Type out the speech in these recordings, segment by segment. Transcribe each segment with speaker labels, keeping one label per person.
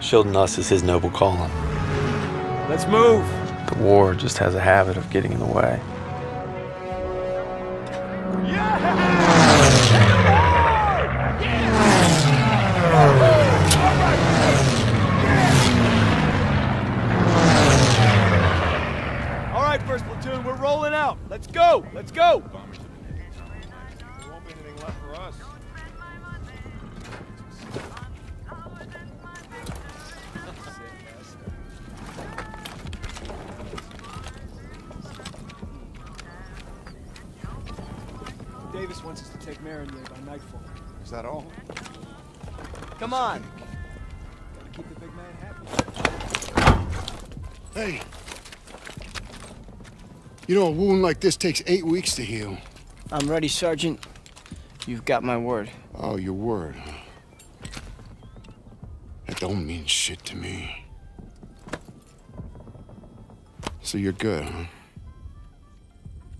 Speaker 1: shielding us is his noble calling.
Speaker 2: Let's move!
Speaker 1: The war just has a habit of getting in the way.
Speaker 2: All right, first platoon, we're rolling out. Let's go! Let's go! Davis wants us to take Marigny by nightfall.
Speaker 3: Is that all?
Speaker 4: Come on.
Speaker 2: Gotta keep the big man happy.
Speaker 5: Hey. You know, a wound like this takes eight weeks to heal.
Speaker 4: I'm ready, Sergeant. You've got my word.
Speaker 5: Oh, your word, huh? That don't mean shit to me. So you're good, huh?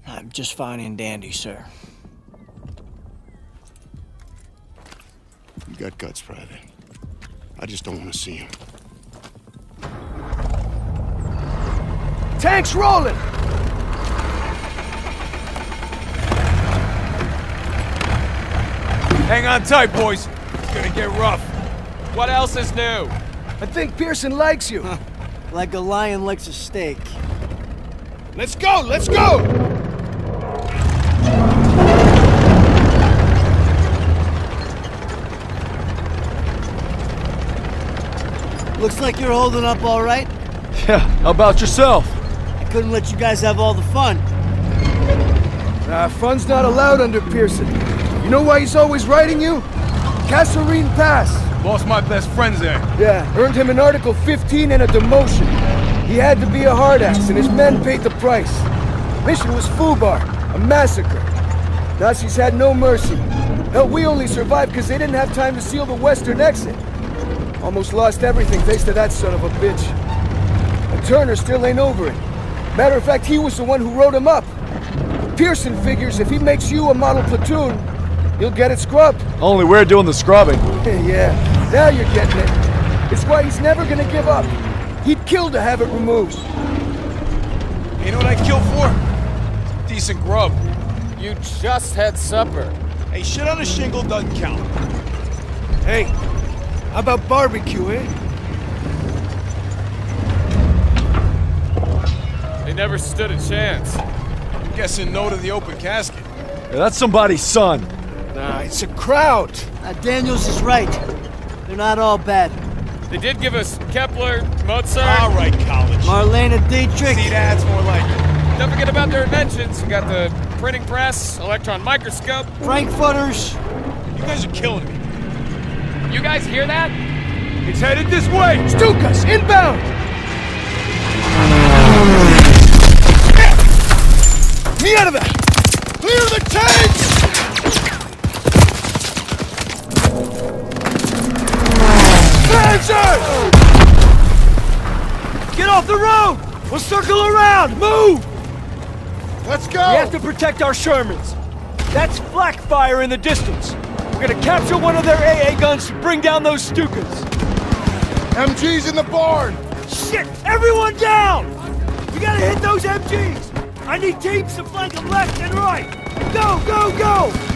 Speaker 4: I'm just fine and dandy, sir.
Speaker 5: Got guts, Private. I just don't want to see him.
Speaker 2: Tanks rolling!
Speaker 3: Hang on tight, boys. It's gonna get rough.
Speaker 6: What else is new?
Speaker 2: I think Pierson likes you.
Speaker 4: Like a lion likes a steak.
Speaker 5: Let's go! Let's go!
Speaker 4: Looks like you're holding up all right.
Speaker 2: Yeah, how about yourself?
Speaker 4: I couldn't let you guys have all the fun.
Speaker 2: Uh, fun's not allowed under Pierson. You know why he's always writing you? Kasserine Pass.
Speaker 3: Lost my best friends there.
Speaker 2: Yeah, earned him an Article 15 and a demotion. He had to be a hard ass, and his men paid the price. Mission was Fubar, a massacre. Nazis had no mercy. Hell, we only survived because they didn't have time to seal the western exit. Almost lost everything thanks to that son of a bitch. And Turner still ain't over it. Matter of fact, he was the one who wrote him up. Pierson figures if he makes you a model platoon, you'll get it scrubbed.
Speaker 7: Only we're doing the scrubbing.
Speaker 2: yeah, now you're getting it. It's why he's never gonna give up. He'd kill to have it removed.
Speaker 3: You know what I'd kill for? Decent grub.
Speaker 6: You just had supper.
Speaker 3: Hey, shit on a shingle doesn't count.
Speaker 2: Hey, how about barbecue, eh?
Speaker 6: They never stood a chance.
Speaker 3: I'm guessing no to the open casket.
Speaker 7: Yeah, that's somebody's son.
Speaker 2: Nah, it's a Kraut.
Speaker 4: Uh, Daniels is right. They're not all bad.
Speaker 6: They did give us Kepler, Mozart.
Speaker 3: All right, college.
Speaker 4: Marlene Dietrich.
Speaker 3: See, that's more like it.
Speaker 6: Don't forget about their inventions. We got the printing press, electron microscope.
Speaker 4: Frankfurters.
Speaker 3: You guys are killing me.
Speaker 6: You guys hear that?
Speaker 3: It's headed this way.
Speaker 2: Stukas, inbound! Me out of that! Clear the tanks! Panzer! Get off the road! We'll circle around! Move!
Speaker 5: Let's go!
Speaker 2: We have to protect our Shermans. That's flak fire in the distance. We're gonna capture one of their AA guns to bring down those Stukas.
Speaker 5: MG's in the barn!
Speaker 2: Shit! Everyone down! We gotta hit those MGs! I need teams to flank them left and right! Go, go, go!